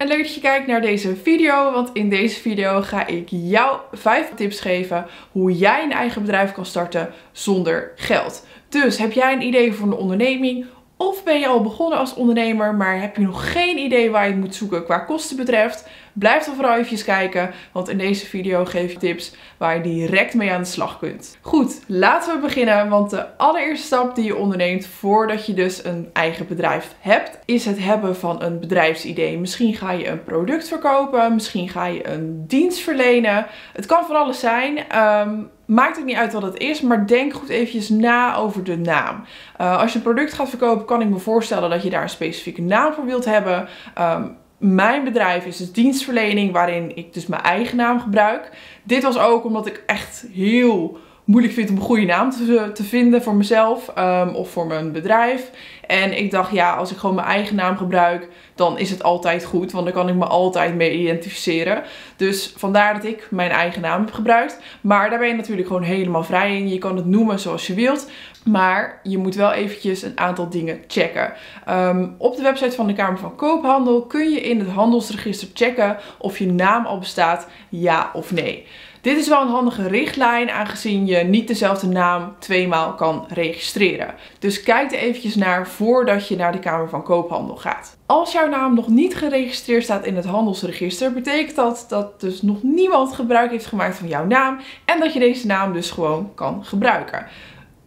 en leuk dat je kijkt naar deze video, want in deze video ga ik jou 5 tips geven hoe jij een eigen bedrijf kan starten zonder geld. Dus heb jij een idee voor een onderneming of ben je al begonnen als ondernemer, maar heb je nog geen idee waar je moet zoeken qua kosten betreft? Blijf dan vooral even kijken, want in deze video geef ik tips waar je direct mee aan de slag kunt. Goed, laten we beginnen, want de allereerste stap die je onderneemt voordat je dus een eigen bedrijf hebt, is het hebben van een bedrijfsidee. Misschien ga je een product verkopen, misschien ga je een dienst verlenen. Het kan van alles zijn. Um, Maakt het niet uit wat het is, maar denk goed eventjes na over de naam. Uh, als je een product gaat verkopen, kan ik me voorstellen dat je daar een specifieke naam voor wilt hebben. Um, mijn bedrijf is dus dienstverlening, waarin ik dus mijn eigen naam gebruik. Dit was ook omdat ik echt heel moeilijk vind om een goede naam te, te vinden voor mezelf um, of voor mijn bedrijf. En ik dacht, ja, als ik gewoon mijn eigen naam gebruik, dan is het altijd goed. Want dan kan ik me altijd mee identificeren. Dus vandaar dat ik mijn eigen naam heb gebruikt. Maar daar ben je natuurlijk gewoon helemaal vrij in. Je kan het noemen zoals je wilt. Maar je moet wel eventjes een aantal dingen checken. Um, op de website van de Kamer van Koophandel kun je in het handelsregister checken of je naam al bestaat, ja of nee. Dit is wel een handige richtlijn aangezien je niet dezelfde naam tweemaal kan registreren. Dus kijk er eventjes naar voordat je naar de Kamer van Koophandel gaat. Als jouw naam nog niet geregistreerd staat in het handelsregister, betekent dat dat dus nog niemand gebruik heeft gemaakt van jouw naam en dat je deze naam dus gewoon kan gebruiken.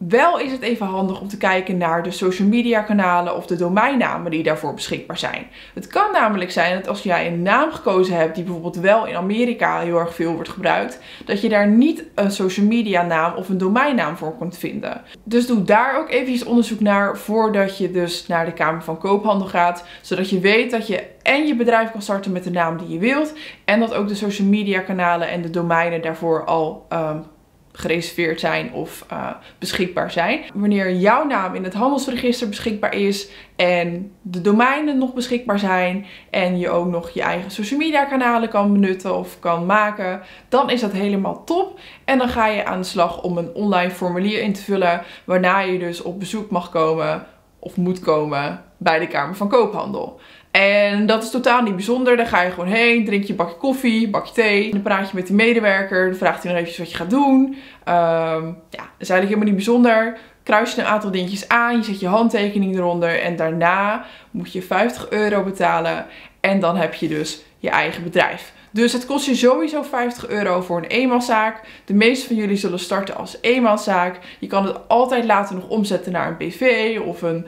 Wel is het even handig om te kijken naar de social media kanalen of de domeinnamen die daarvoor beschikbaar zijn. Het kan namelijk zijn dat als jij een naam gekozen hebt die bijvoorbeeld wel in Amerika heel erg veel wordt gebruikt, dat je daar niet een social media naam of een domeinnaam voor kunt vinden. Dus doe daar ook even onderzoek naar voordat je dus naar de Kamer van Koophandel gaat, zodat je weet dat je en je bedrijf kan starten met de naam die je wilt en dat ook de social media kanalen en de domeinen daarvoor al um, gereserveerd zijn of uh, beschikbaar zijn. Wanneer jouw naam in het handelsregister beschikbaar is en de domeinen nog beschikbaar zijn en je ook nog je eigen social media kanalen kan benutten of kan maken, dan is dat helemaal top. En dan ga je aan de slag om een online formulier in te vullen waarna je dus op bezoek mag komen of moet komen bij de Kamer van Koophandel. En dat is totaal niet bijzonder. Daar ga je gewoon heen, drink je een bakje koffie, bakje thee. Dan praat je met de medewerker, dan vraagt hij nog eventjes wat je gaat doen. Um, ja, dat is eigenlijk helemaal niet bijzonder. Kruis je een aantal dingetjes aan, je zet je handtekening eronder en daarna moet je 50 euro betalen. En dan heb je dus je eigen bedrijf. Dus het kost je sowieso 50 euro voor een eenmanszaak. De meeste van jullie zullen starten als eenmanszaak. Je kan het altijd later nog omzetten naar een BV of een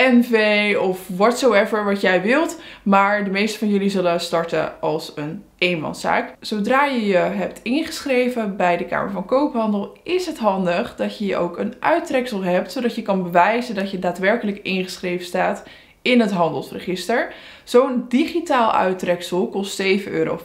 NV of whatsoever wat jij wilt. Maar de meeste van jullie zullen starten als een eenmanszaak. Zodra je je hebt ingeschreven bij de Kamer van Koophandel is het handig dat je ook een uittreksel hebt. Zodat je kan bewijzen dat je daadwerkelijk ingeschreven staat in het handelsregister. Zo'n digitaal uittreksel kost 7,50 euro.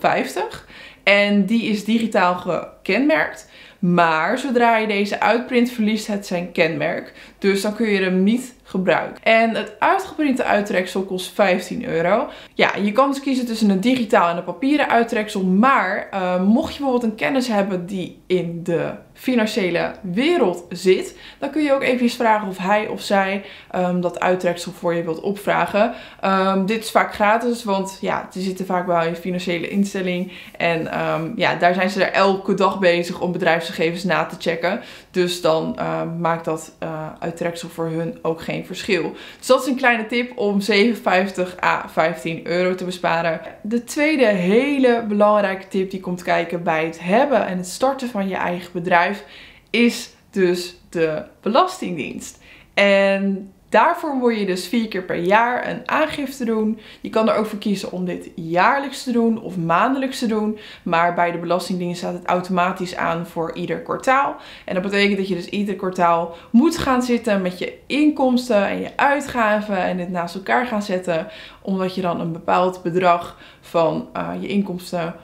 En die is digitaal gekenmerkt. Maar zodra je deze uitprint verliest het zijn kenmerk. Dus dan kun je hem niet gebruiken. En het uitgeprinte uittreksel kost 15 euro. Ja, je kan dus kiezen tussen een digitaal en een papieren uittreksel. Maar uh, mocht je bijvoorbeeld een kennis hebben die in de financiële wereld zit, dan kun je ook even vragen of hij of zij um, dat uittreksel voor je wilt opvragen. Um, dit is vaak gratis, want ja, ze zitten vaak in een financiële instelling. En um, ja, daar zijn ze er elke dag bezig om bedrijfsgegevens na te checken. Dus dan maakt dat uh, uittreksel voor hun ook geen verschil. Dus dat is een kleine tip om 57 à 15 euro te besparen. De tweede hele belangrijke tip die komt kijken bij het hebben en het starten van je eigen bedrijf is dus de Belastingdienst. En Daarvoor moet je dus vier keer per jaar een aangifte doen. Je kan er ook voor kiezen om dit jaarlijks te doen of maandelijks te doen. Maar bij de Belastingdienst staat het automatisch aan voor ieder kwartaal. En dat betekent dat je dus ieder kwartaal moet gaan zitten met je inkomsten en je uitgaven en dit naast elkaar gaan zetten. Omdat je dan een bepaald bedrag van uh, je inkomsten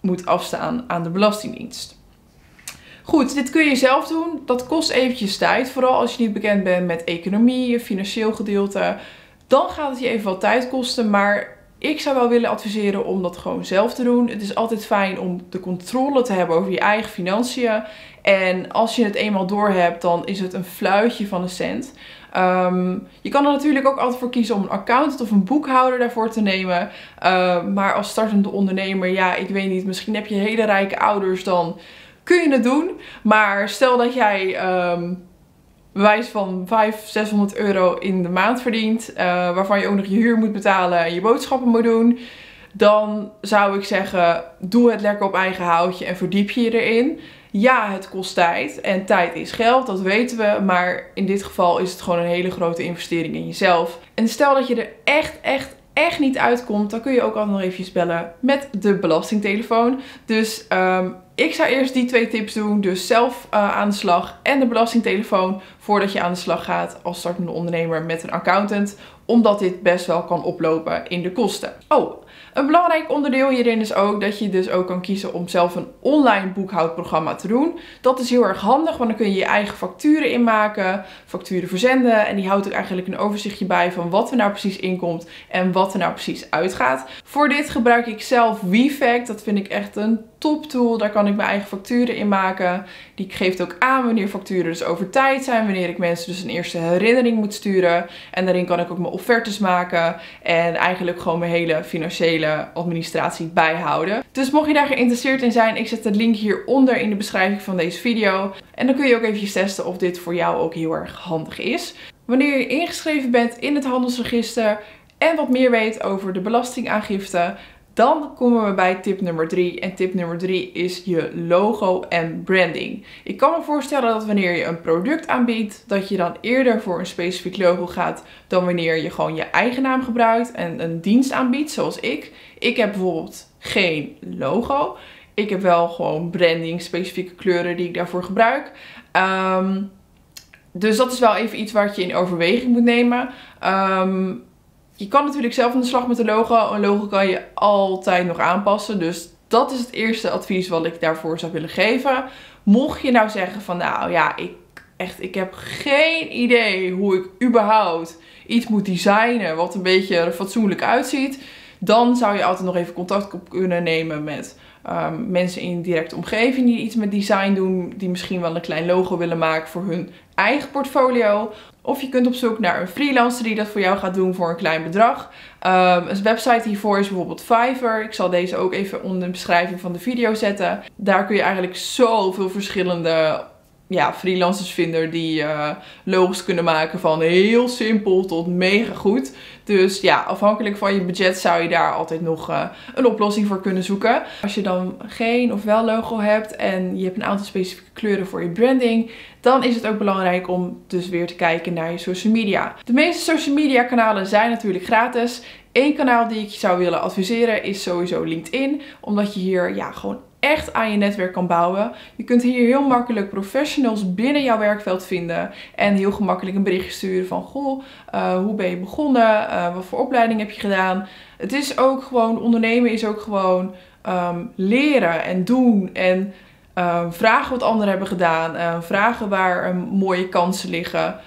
moet afstaan aan de Belastingdienst. Goed, dit kun je zelf doen. Dat kost eventjes tijd. Vooral als je niet bekend bent met economie, financieel gedeelte. Dan gaat het je even wat tijd kosten. Maar ik zou wel willen adviseren om dat gewoon zelf te doen. Het is altijd fijn om de controle te hebben over je eigen financiën. En als je het eenmaal door hebt, dan is het een fluitje van een cent. Ehm, je kan er natuurlijk ook altijd voor kiezen om een accountant of een boekhouder daarvoor te nemen. Ehm, maar als startende ondernemer, ja, ik weet niet, misschien heb je hele rijke ouders, dan kun je het doen. Maar stel dat jij um, bewijs van 500, 600 euro in de maand verdient, uh, waarvan je ook nog je huur moet betalen en je boodschappen moet doen dan zou ik zeggen, doe het lekker op eigen houtje en verdiep je erin. Ja, het kost tijd en tijd is geld, dat weten we. Maar in dit geval is het gewoon een hele grote investering in jezelf. En stel dat je er echt, echt, echt niet uitkomt, dan kun je ook altijd nog eventjes bellen met de belastingtelefoon. Dus um, ik zou eerst die twee tips doen. Dus zelf uh, aan de slag en de belastingtelefoon voordat je aan de slag gaat als startende ondernemer met een accountant. Omdat dit best wel kan oplopen in de kosten. Oh, een belangrijk onderdeel hierin is ook dat je dus ook kan kiezen om zelf een online boekhoudprogramma te doen. Dat is heel erg handig, want dan kun je je eigen facturen inmaken, facturen verzenden. En die houdt ook eigenlijk een overzichtje bij van wat er nou precies inkomt en wat er nou precies uitgaat. Voor dit gebruik ik zelf WeFact. Dat vind ik echt een top tool. Daar kan ik mijn eigen facturen in maken. Die geeft ook aan wanneer facturen dus over tijd zijn. Wanneer ik mensen dus een eerste herinnering moet sturen. En daarin kan ik ook mijn offertes maken. En eigenlijk gewoon mijn hele financiële administratie bijhouden. Dus mocht je daar geïnteresseerd in zijn, ik zet de link hieronder in de beschrijving van deze video. En dan kun je ook eventjes testen of dit voor jou ook heel erg handig is. Wanneer je ingeschreven bent in het handelsregister en wat meer weet over de belastingaangifte, dan komen we bij tip nummer 3. En tip nummer 3 is je logo en branding. Ik kan me voorstellen dat wanneer je een product aanbiedt, dat je dan eerder voor een specifiek logo gaat dan wanneer je gewoon je eigen naam gebruikt en een dienst aanbiedt, zoals ik. Ik heb bijvoorbeeld geen logo. Ik heb wel gewoon branding, specifieke kleuren die ik daarvoor gebruik. Ehm, dus dat is wel even iets wat je in overweging moet nemen. Um, je kan natuurlijk zelf aan de slag met een logo. Een logo kan je altijd nog aanpassen. Dus dat is het eerste advies wat ik daarvoor zou willen geven. Mocht je nou zeggen van nou ja, ik, echt, ik heb geen idee hoe ik überhaupt iets moet designen wat een beetje er fatsoenlijk uitziet. Dan zou je altijd nog even contact kunnen nemen met um, mensen in directe omgeving die iets met design doen. Die misschien wel een klein logo willen maken voor hun eigen portfolio. Of je kunt op zoek naar een freelancer die dat voor jou gaat doen voor een klein bedrag. Um, een website hiervoor is bijvoorbeeld Fiverr. Ik zal deze ook even onder de beschrijving van de video zetten. Daar kun je eigenlijk zoveel verschillende ja, freelancers vinden die uh, logos kunnen maken van heel simpel tot mega goed. Dus ja, afhankelijk van je budget zou je daar altijd nog uh, een oplossing voor kunnen zoeken. Als je dan geen of wel logo hebt en je hebt een aantal specifieke kleuren voor je branding, dan is het ook belangrijk om dus weer te kijken naar je social media. De meeste social media kanalen zijn natuurlijk gratis. Eén kanaal die ik je zou willen adviseren is sowieso LinkedIn. Omdat je hier ja, gewoon echt aan je netwerk kan bouwen. Je kunt hier heel makkelijk professionals binnen jouw werkveld vinden. En heel gemakkelijk een berichtje sturen van, goh, uh, hoe ben je begonnen? Uh, wat voor opleiding heb je gedaan? Het is ook gewoon, ondernemen is ook gewoon um, leren en doen en um, vragen wat anderen hebben gedaan. Uh, vragen waar mooie kansen liggen.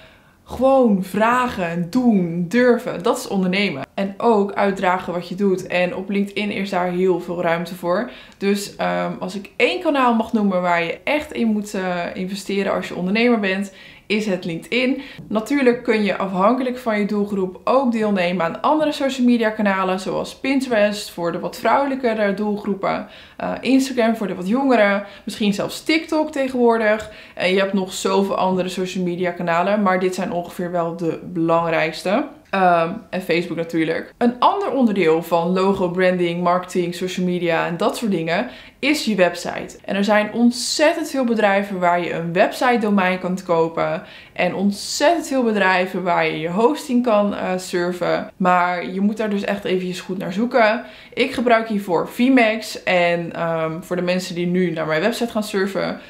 Gewoon vragen, doen, durven. Dat is ondernemen. En ook uitdragen wat je doet. En op LinkedIn is daar heel veel ruimte voor. Dus um, als ik één kanaal mag noemen waar je echt in moet uh, investeren als je ondernemer bent, is het LinkedIn. Natuurlijk kun je afhankelijk van je doelgroep ook deelnemen aan andere social media kanalen zoals Pinterest voor de wat vrouwelijkere doelgroepen, uh, Instagram voor de wat jongeren, misschien zelfs TikTok tegenwoordig. En je hebt nog zoveel andere social media kanalen, maar dit zijn ongeveer wel de belangrijkste. Um, en Facebook natuurlijk. Een ander onderdeel van logo, branding, marketing, social media en dat soort dingen is je website. En er zijn ontzettend veel bedrijven waar je een website domein kan kopen. En ontzettend veel bedrijven waar je je hosting kan uh, surfen. Maar je moet daar dus echt eventjes goed naar zoeken. Ik gebruik hiervoor VMAX. En um, voor de mensen die nu naar mijn website gaan surfen.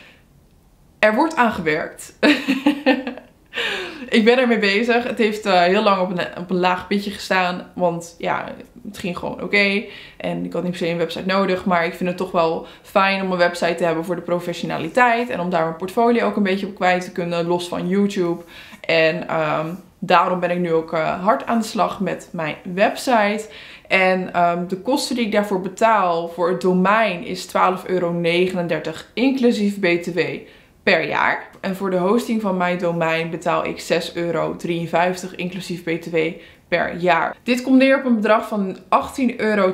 Er wordt aan gewerkt. ik ben ermee bezig. Het heeft uh, heel lang op een, op een laag pitje gestaan. Want ja, het ging gewoon oké. En ik had niet per se een website nodig. Maar ik vind het toch wel fijn om een website te hebben voor de professionaliteit. En om daar mijn portfolio ook een beetje op kwijt te kunnen. Los van YouTube. En um, daarom ben ik nu ook uh, hard aan de slag met mijn website. En um, de kosten die ik daarvoor betaal voor het domein is 12,39 euro inclusief BTW per jaar. En voor de hosting van mijn domein betaal ik 6,53 euro inclusief btw per jaar. Dit komt neer op een bedrag van 18,92 euro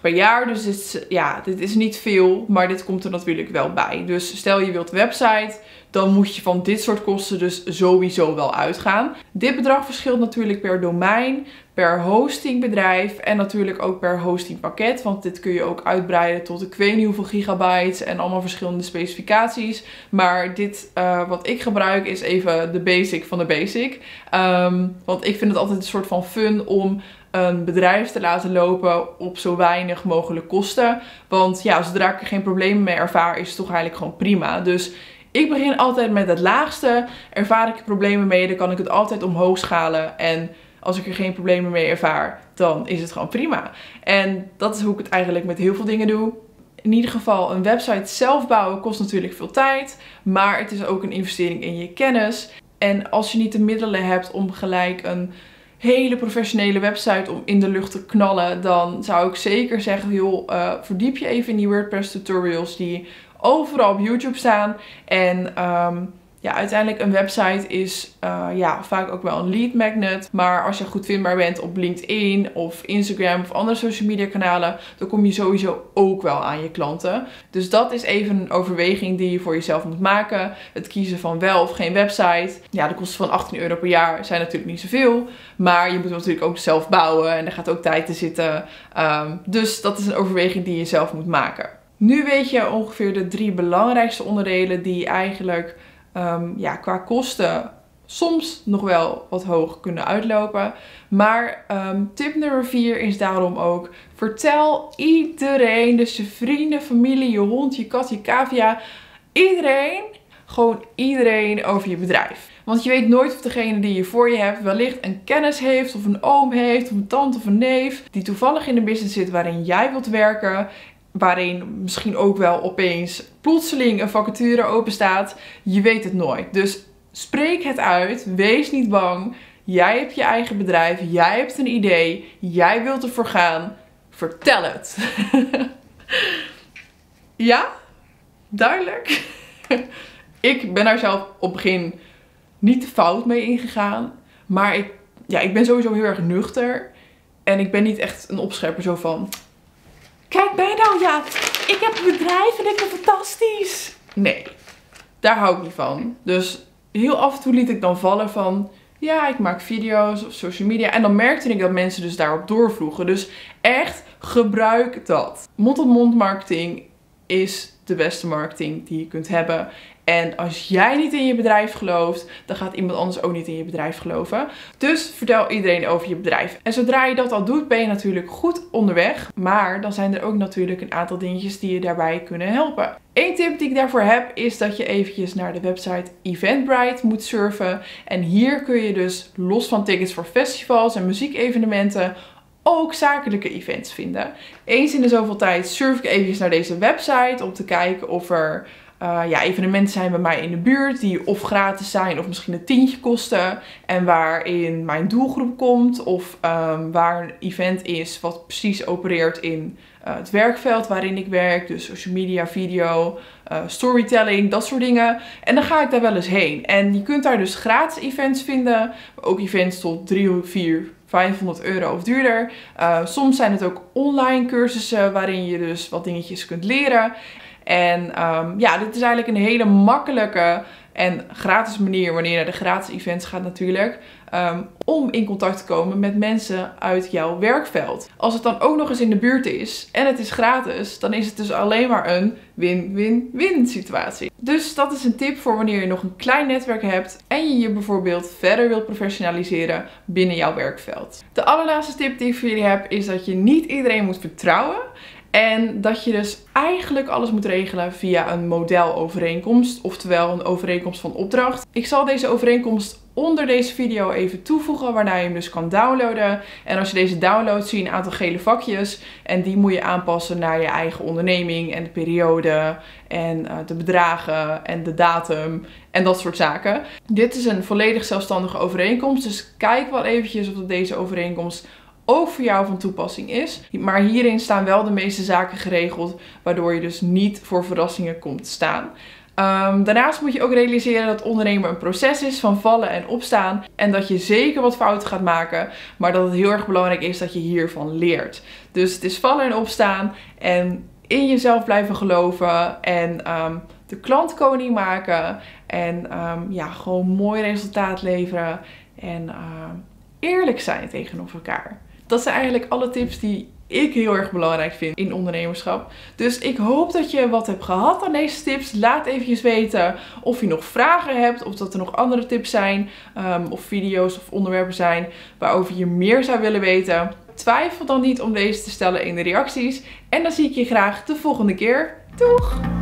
per jaar. Dus dit ja, dit is niet veel, maar dit komt er natuurlijk wel bij. Dus stel je wilt website, dan moet je van dit soort kosten dus sowieso wel uitgaan. Dit bedrag verschilt natuurlijk per domein, per hostingbedrijf en natuurlijk ook per hostingpakket. Want dit kun je ook uitbreiden tot ik weet niet hoeveel gigabytes en allemaal verschillende specificaties. Maar dit uh, wat ik gebruik is even de basic van de basic. Um, want ik vind het altijd een soort van fun om een bedrijf te laten lopen op zo weinig mogelijk kosten. Want ja, zodra ik er geen problemen mee ervaar, is het toch eigenlijk gewoon prima. Dus ik begin altijd met het laagste. Ervaar ik er problemen mee, dan kan ik het altijd omhoog schalen. En als ik er geen problemen mee ervaar, dan is het gewoon prima. En dat is hoe ik het eigenlijk met heel veel dingen doe. In ieder geval, een website zelf bouwen kost natuurlijk veel tijd. Maar het is ook een investering in je kennis. En als je niet de middelen hebt om gelijk een hele professionele website om in de lucht te knallen, dan zou ik zeker zeggen, joh, uh, verdiep je even in die WordPress tutorials die overal op YouTube staan. En um, ja, uiteindelijk een website is uh, ja, vaak ook wel een lead magnet. Maar als je goed vindbaar bent op LinkedIn of Instagram of andere social media kanalen, dan kom je sowieso ook wel aan je klanten. Dus dat is even een overweging die je voor jezelf moet maken. Het kiezen van wel of geen website. Ja, de kosten van 18 euro per jaar zijn natuurlijk niet zoveel. Maar je moet hem natuurlijk ook zelf bouwen en er gaat ook tijd te zitten. Um, dus dat is een overweging die je zelf moet maken. Nu weet je ongeveer de drie belangrijkste onderdelen die eigenlijk um, ja, qua kosten soms nog wel wat hoog kunnen uitlopen. Maar um, tip nummer 4 is daarom ook: vertel iedereen, dus je vrienden, familie, je hond, je kat, je cavia, iedereen, gewoon iedereen over je bedrijf. Want je weet nooit of degene die je voor je hebt wellicht een kennis heeft, of een oom heeft, of een tante of een neef, die toevallig in de business zit waarin jij wilt werken waarin misschien ook wel opeens plotseling een vacature open staat. Je weet het nooit. Dus spreek het uit. Wees niet bang. Jij hebt je eigen bedrijf. Jij hebt een idee. Jij wilt ervoor gaan. Vertel het. ja? Duidelijk? ik ben daar zelf op begin niet fout mee ingegaan. Maar ik, ja, ik ben sowieso heel erg nuchter. En ik ben niet echt een opschepper zo van... Kijk, je nou? Ja, ik heb een bedrijf en ik ben fantastisch. Nee, daar hou ik niet van. Dus heel af en toe liet ik dan vallen van... Ja, ik maak video's of social media. En dan merkte ik dat mensen dus daarop doorvroegen. Dus echt, gebruik dat. Mond-op-mond marketing is de beste marketing die je kunt hebben. En als jij niet in je bedrijf gelooft, dan gaat iemand anders ook niet in je bedrijf geloven. Dus vertel iedereen over je bedrijf. En zodra je dat al doet, ben je natuurlijk goed onderweg. Maar dan zijn er ook natuurlijk een aantal dingetjes die je daarbij kunnen helpen. Eén tip die ik daarvoor heb is dat je eventjes naar de website Eventbrite moet surfen. En hier kun je dus los van tickets voor festivals en muziekevenementen ook zakelijke events vinden. Eens in de zoveel tijd surf ik eventjes naar deze website om te kijken of er uh, ja, evenementen zijn bij mij in de buurt die of gratis zijn of misschien een tientje kosten. En waarin mijn doelgroep komt of um, waar een event is wat precies opereert in uh, het werkveld waarin ik werk. Dus social media, video, uh, storytelling, dat soort dingen. En dan ga ik daar wel eens heen. En je kunt daar dus gratis events vinden. Ook events tot 3, 4, 500 euro of duurder. Soms zijn het ook online cursussen waarin je dus wat dingetjes kunt leren. En um, ja, dit is eigenlijk een hele makkelijke en gratis manier, wanneer je naar de gratis events gaat natuurlijk, um, om in contact te komen met mensen uit jouw werkveld. Als het dan ook nog eens in de buurt is en het is gratis, dan is het dus alleen maar een win-win-win situatie. Dus dat is een tip voor wanneer je nog een klein netwerk hebt en je je bijvoorbeeld verder wilt professionaliseren binnen jouw werkveld. De allerlaatste tip die ik voor jullie heb is dat je niet iedereen moet vertrouwen. En dat je dus eigenlijk alles moet regelen via een modelovereenkomst, oftewel een overeenkomst van opdracht. Ik zal deze overeenkomst onder deze video even toevoegen, waarna je hem dus kan downloaden. En als je deze downloadt zie je een aantal gele vakjes en die moet je aanpassen naar je eigen onderneming en de periode en uh, de bedragen en de datum en dat soort zaken. Dit is een volledig zelfstandige overeenkomst, dus kijk wel eventjes of deze overeenkomst ook voor jou van toepassing is. Maar hierin staan wel de meeste zaken geregeld, waardoor je dus niet voor verrassingen komt staan. Ehm, daarnaast moet je ook realiseren dat ondernemen een proces is van vallen en opstaan. En dat je zeker wat fouten gaat maken. Maar dat het heel erg belangrijk is dat je hiervan leert. Dus het is vallen en opstaan. En in jezelf blijven geloven. En um, de klantkoning maken. En um, ja, gewoon mooi resultaat leveren. En eerlijk zijn tegenover elkaar. Dat zijn eigenlijk alle tips die ik heel erg belangrijk vind in ondernemerschap. Dus ik hoop dat je wat hebt gehad aan deze tips. Laat eventjes weten of je nog vragen hebt, of dat er nog andere tips zijn, um, of video's of onderwerpen zijn waarover je meer zou willen weten. Twijfel dan niet om deze te stellen in de reacties. En dan zie ik je graag de volgende keer. Doeg!